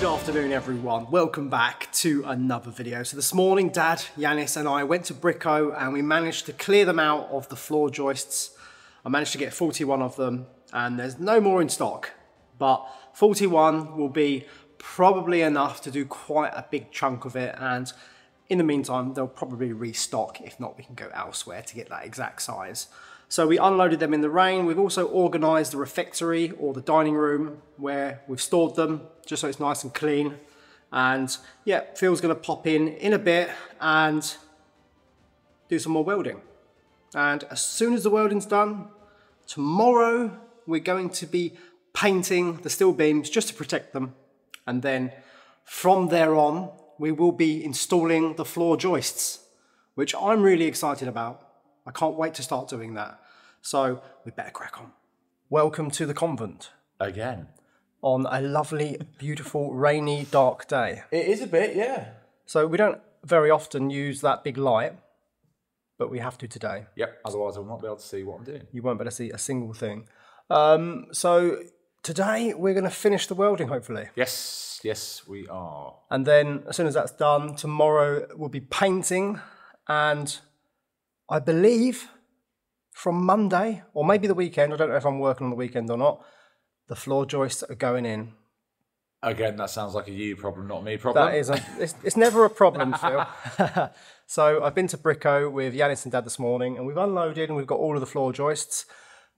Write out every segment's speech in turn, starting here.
afternoon, everyone. Welcome back to another video. So this morning, Dad, Yanis, and I went to Brico and we managed to clear them out of the floor joists. I managed to get 41 of them, and there's no more in stock. But 41 will be probably enough to do quite a big chunk of it. And in the meantime, they'll probably restock. If not, we can go elsewhere to get that exact size. So we unloaded them in the rain. We've also organised the refectory or the dining room where we've stored them, just so it's nice and clean. And yeah, Phil's gonna pop in in a bit and do some more welding. And as soon as the welding's done, tomorrow we're going to be painting the steel beams just to protect them. And then from there on, we will be installing the floor joists, which I'm really excited about. I can't wait to start doing that. So we better crack on. Welcome to the convent Again. on a lovely, beautiful, rainy, dark day. It is a bit, yeah. So we don't very often use that big light, but we have to today. Yep. Otherwise, I will not be able to see what I'm doing. You won't be able to see a single thing. Um, so today we're going to finish the welding, hopefully. Yes, yes, we are. And then as soon as that's done, tomorrow we'll be painting. And I believe from Monday, or maybe the weekend, I don't know if I'm working on the weekend or not, the floor joists are going in. Again, that sounds like a you problem, not me problem. That is, a, it's, it's never a problem, Phil. so I've been to Brico with Yanis and Dad this morning, and we've unloaded and we've got all of the floor joists.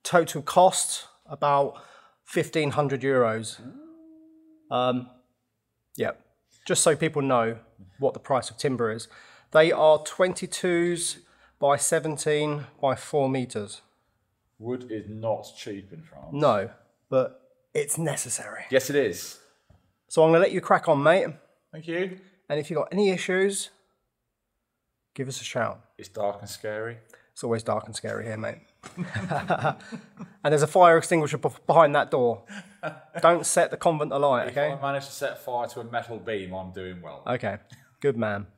Total cost about fifteen hundred euros. Um, yeah, just so people know what the price of timber is. They are twenty twos by seventeen by four meters. Wood is not cheap in France. No, but it's necessary. Yes, it is. So I'm gonna let you crack on, mate. Thank you. And if you've got any issues, give us a shout. It's dark and scary. It's always dark and scary here, mate. and there's a fire extinguisher behind that door. Don't set the convent alight, If okay? I manage to set fire to a metal beam, I'm doing well. Okay, good man.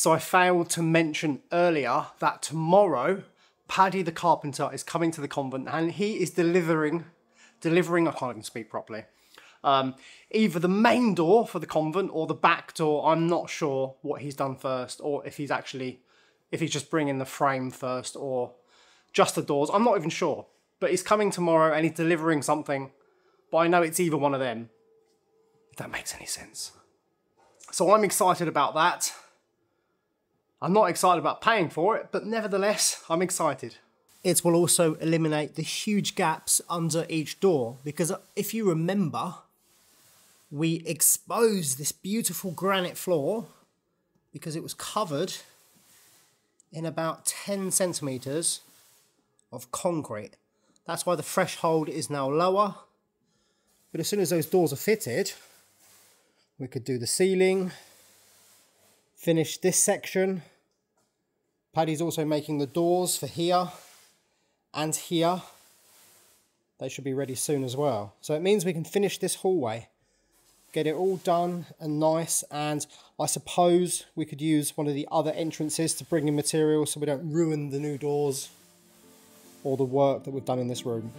So I failed to mention earlier that tomorrow, Paddy the carpenter is coming to the convent and he is delivering, delivering, I can't even speak properly, um, either the main door for the convent or the back door. I'm not sure what he's done first or if he's actually, if he's just bringing the frame first or just the doors. I'm not even sure. But he's coming tomorrow and he's delivering something, but I know it's either one of them. If that makes any sense. So I'm excited about that. I'm not excited about paying for it, but nevertheless, I'm excited. It will also eliminate the huge gaps under each door because if you remember, we exposed this beautiful granite floor because it was covered in about 10 centimeters of concrete. That's why the threshold is now lower. But as soon as those doors are fitted, we could do the ceiling, finish this section. Paddy's also making the doors for here and here. They should be ready soon as well. So it means we can finish this hallway, get it all done and nice. And I suppose we could use one of the other entrances to bring in material so we don't ruin the new doors or the work that we've done in this room.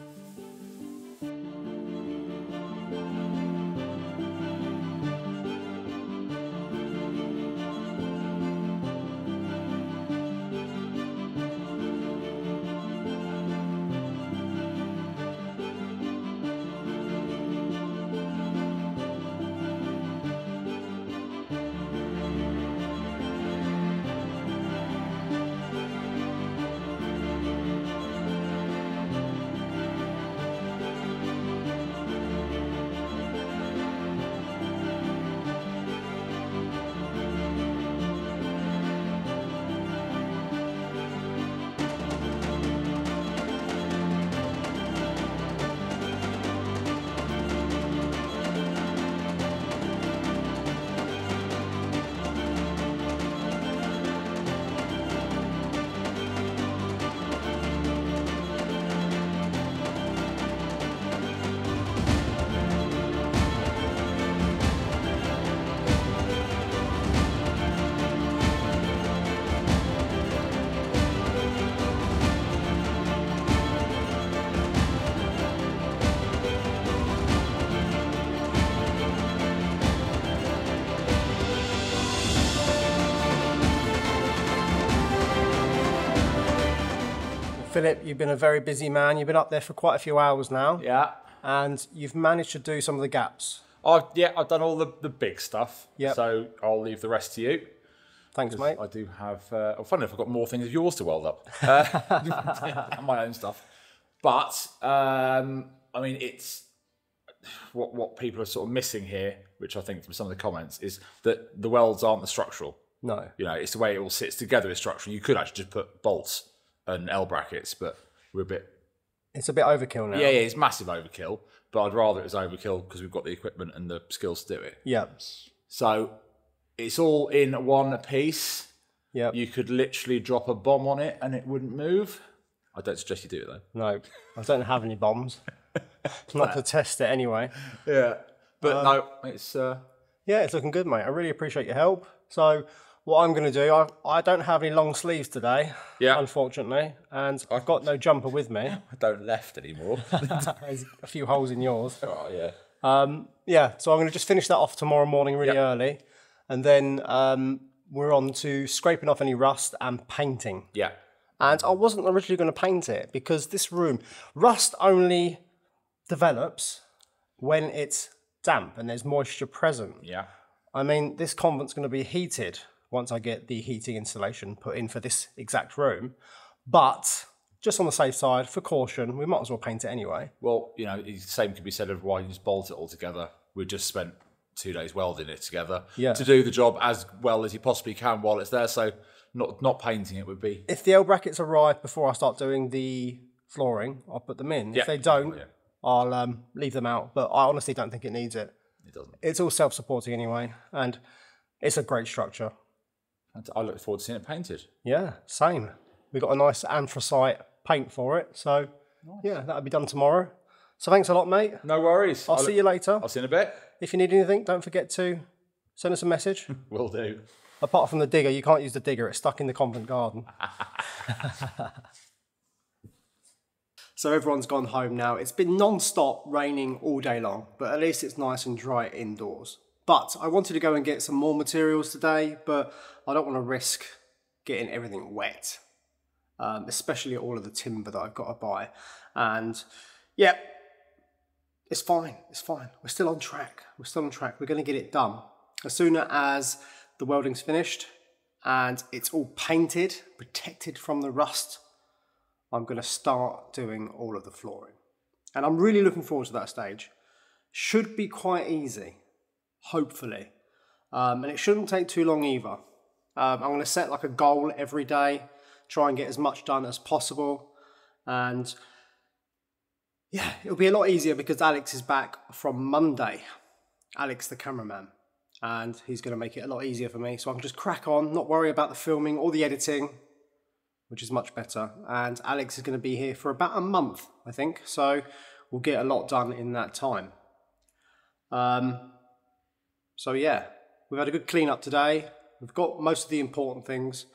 Philip, you've been a very busy man. You've been up there for quite a few hours now, Yeah. and you've managed to do some of the gaps. I've, yeah, I've done all the, the big stuff. Yep. So I'll leave the rest to you. Thanks, mate. I do have. Uh, oh, funny enough, I've got more things of yours to weld up. Uh, my own stuff. But um, I mean, it's what what people are sort of missing here, which I think from some of the comments is that the welds aren't the structural. No. You know, it's the way it all sits together is structural. You could actually just put bolts and L brackets, but we're a bit. It's a bit overkill now. Yeah, yeah, it's massive overkill. But I'd rather it was overkill because we've got the equipment and the skills to do it. Yeah. So it's all in one piece. Yeah. You could literally drop a bomb on it and it wouldn't move. I don't suggest you do it though. No, I don't have any bombs. Not to test it anyway. Yeah. But no, it's uh Yeah, it's looking good, mate. I really appreciate your help. So, what I'm going to do, I, I don't have any long sleeves today, yeah. unfortunately, and I've got no jumper with me. I don't left anymore. There's a few holes in yours. oh yeah. Um, yeah, so I'm going to just finish that off tomorrow morning really early, and then um, we're on to scraping off any rust and painting. Yeah. And I wasn't originally going to paint it because this room, rust only develops when it's damp and there's moisture present. Yeah. I mean, this convent's going to be heated once I get the heating installation put in for this exact room. But just on the safe side, for caution, we might as well paint it anyway. Well, you know, the same could be said of why you just bolt it all together. We just spent two days welding it together Yeah. to do the job as well as you possibly can while it's there. So not not painting it would be If the L brackets arrive before I start doing the flooring, I'll put them in. Yeah. If they don't, Yeah. I'll um, leave them out. But I honestly don't think it needs it. it doesn't. It's all self supporting anyway, and it's a great structure. I look forward to seeing it painted. Yeah, same. We got a nice anthracite paint for it, so yeah, that'll be done tomorrow. So thanks a lot, mate. No worries. I'll see you later. I'll see you in a bit. If you need anything, don't forget to send us a message. Will do. Apart from the digger, you can't use the digger, it's stuck in the convent garden. so everyone's gone home now. It's been non stop raining all day long, but at least it's nice and dry indoors. But I wanted to go and get some more materials today, but I don't want to risk getting everything wet, um, especially all of the timber that I've got to buy. And yeah, it's fine. It's fine. We're still on track. We're still on track. We're going to get it done. As soon as the welding's finished and it's all painted, protected from the rust, I'm going to start doing all of the flooring. And I'm really looking forward to that stage. Should be quite easy, hopefully. Um, and it shouldn't take too long either. Um, I'm going to set like a goal every day, try and get as much done as possible. And yeah, it'll be a lot easier because Alex is back from Monday. Alex, the cameraman. And he's going to make it a lot easier for me. So I can just crack on, not worry about the filming or the editing, which is much better. And Alex is going to be here for about a month, I think. So we'll get a lot done in that time. Um, so yeah, we've had a good clean up today. We've got most of the important things.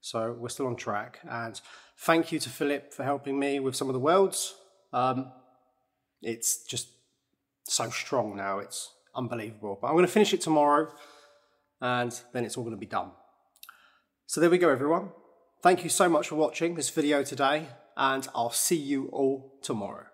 So we're still on track. And thank you to Philip for helping me with some of the welds. Um, it's just so strong now. It's unbelievable. But I'm going to finish it tomorrow and then it's all going to be done. So there we go, everyone. Thank you so much for watching this video today and I'll see you all tomorrow.